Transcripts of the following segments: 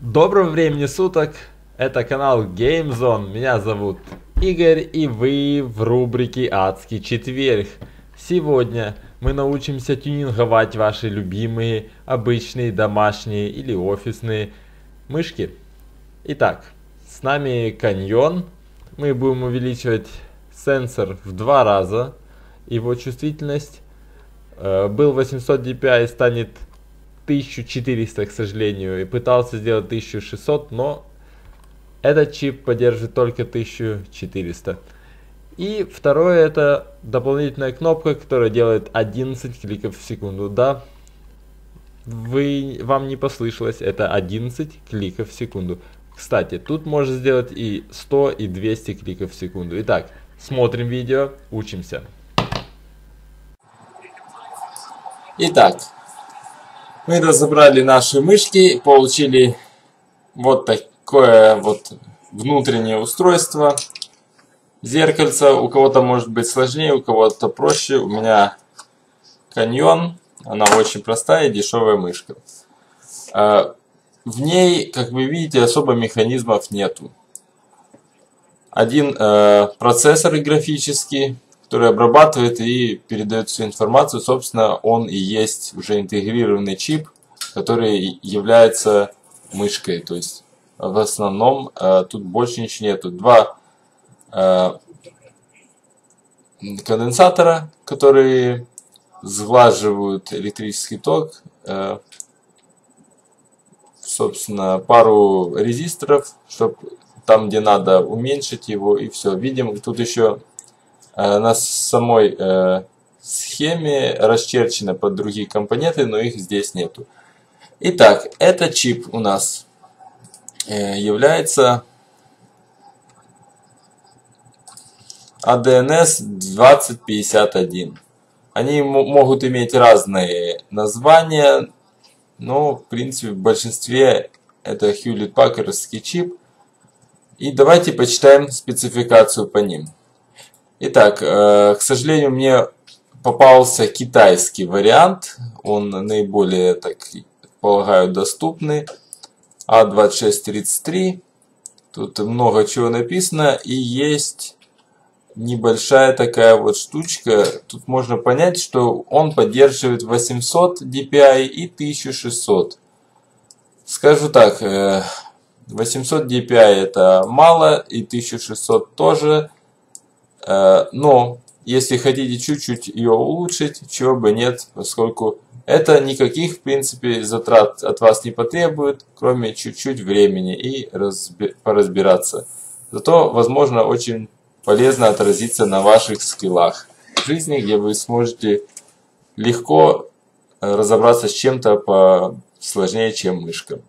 Доброго времени суток, это канал GameZone, меня зовут Игорь и вы в рубрике Адский четверг. Сегодня мы научимся тюнинговать ваши любимые обычные домашние или офисные мышки. Итак, с нами каньон, мы будем увеличивать сенсор в два раза, его чувствительность. Э, был 800 dpi, станет 1400, к сожалению, и пытался сделать 1600, но этот чип поддерживает только 1400. И второе это дополнительная кнопка, которая делает 11 кликов в секунду. Да, вы, вам не послышалось, это 11 кликов в секунду. Кстати, тут можно сделать и 100, и 200 кликов в секунду. Итак, смотрим видео, учимся. Итак, мы разобрали наши мышки, получили вот такое вот внутреннее устройство. Зеркальце у кого-то может быть сложнее, у кого-то проще. У меня каньон, она очень простая и дешевая мышка. А, в ней, как вы видите, особо механизмов нету. Один э, процессор графический, который обрабатывает и передает всю информацию. Собственно, он и есть уже интегрированный чип, который является мышкой. То есть, в основном, э, тут больше ничего нету. Два э, конденсатора, которые сглаживают электрический ток, э, собственно, пару резисторов, чтобы там, где надо, уменьшить его, и все. Видим, тут еще э, на самой э, схеме расчерчены под другие компоненты, но их здесь нету. Итак, этот чип у нас э, является ADNS 2051. Они могут иметь разные названия, но в принципе в большинстве это Hewlett Packardский чип. И давайте почитаем спецификацию по ним. Итак, э, к сожалению, мне попался китайский вариант. Он наиболее, так полагаю, доступный. А2633. Тут много чего написано. И есть небольшая такая вот штучка. Тут можно понять, что он поддерживает 800 dpi и 1600. Скажу так, 800 э, dpi это мало и 1600 тоже. Э, но если хотите чуть-чуть ее улучшить, чего бы нет, поскольку это никаких, в принципе, затрат от вас не потребует, кроме чуть-чуть времени и поразбираться. Зато, возможно, очень полезно отразиться на ваших скиллах в жизни, где вы сможете легко э, разобраться с чем-то сложнее, чем мышка.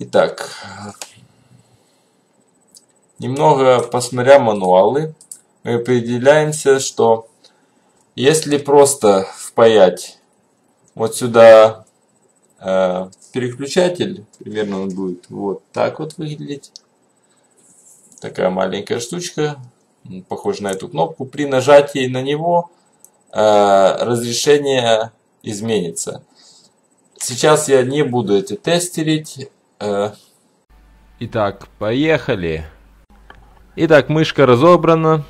Итак, немного посмотря мануалы, мы определяемся, что если просто впаять вот сюда э, переключатель, примерно он будет вот так вот выглядеть, такая маленькая штучка, похожа на эту кнопку. При нажатии на него э, разрешение изменится. Сейчас я не буду это тестерить. Итак, поехали. Итак, мышка разобрана.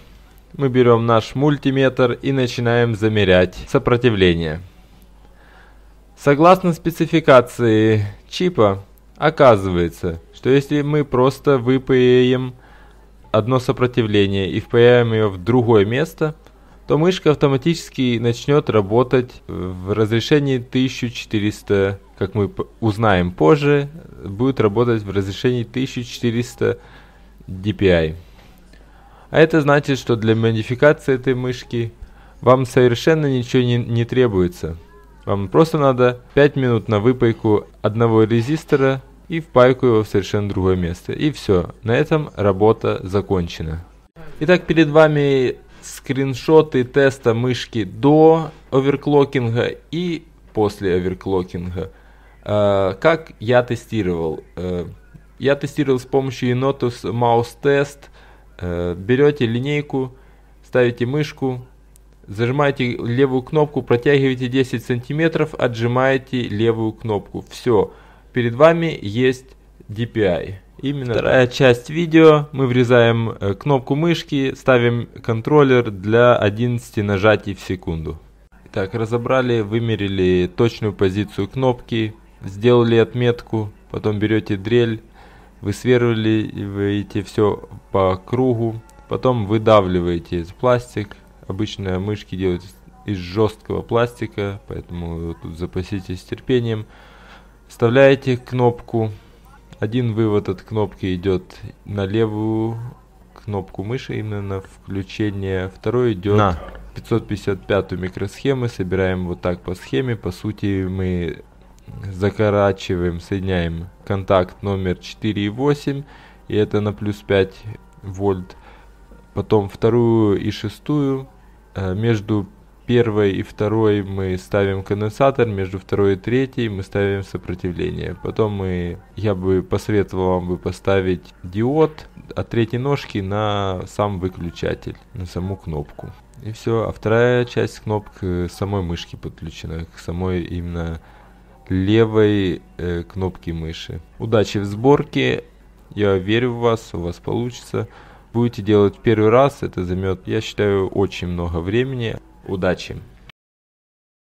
Мы берем наш мультиметр и начинаем замерять сопротивление. Согласно спецификации чипа, оказывается, что если мы просто выпаем одно сопротивление и впаяем ее в другое место, то мышка автоматически начнет работать в разрешении 1400, как мы узнаем позже, будет работать в разрешении 1400 dpi. А это значит, что для модификации этой мышки вам совершенно ничего не, не требуется. Вам просто надо 5 минут на выпайку одного резистора и впайку его в совершенно другое место. И все, на этом работа закончена. Итак, перед вами скриншоты теста мышки до оверклокинга и после оверклокинга. Э, как я тестировал? Э, я тестировал с помощью Enotus Mouse Test. Э, берете линейку, ставите мышку, зажимаете левую кнопку, протягиваете 10 сантиметров, отжимаете левую кнопку. Все, перед вами есть DPI. Именно вторая часть видео. Мы врезаем кнопку мышки, ставим контроллер для 11 нажатий в секунду. Так, разобрали, вымерили точную позицию кнопки, сделали отметку, потом берете дрель, высверливаете все по кругу, потом выдавливаете из пластик. Обычно мышки делают из жесткого пластика, поэтому тут запаситесь терпением. Вставляете кнопку. Один вывод от кнопки идет на левую кнопку мыши, именно на включение. Второй идет на 555 микросхемы. Собираем вот так по схеме. По сути мы закорачиваем, соединяем контакт номер 4,8 и это на плюс 5 вольт. Потом вторую и шестую. Э, между первой и второй мы ставим конденсатор, между второй и третьей мы ставим сопротивление. Потом мы, я бы посоветовал вам бы поставить диод от третьей ножки на сам выключатель, на саму кнопку. И все. А вторая часть кнопки самой мышки подключена, к самой именно левой э, кнопки мыши. Удачи в сборке. Я верю в вас, у вас получится. Будете делать первый раз, это займет, я считаю, очень много времени. Удачи!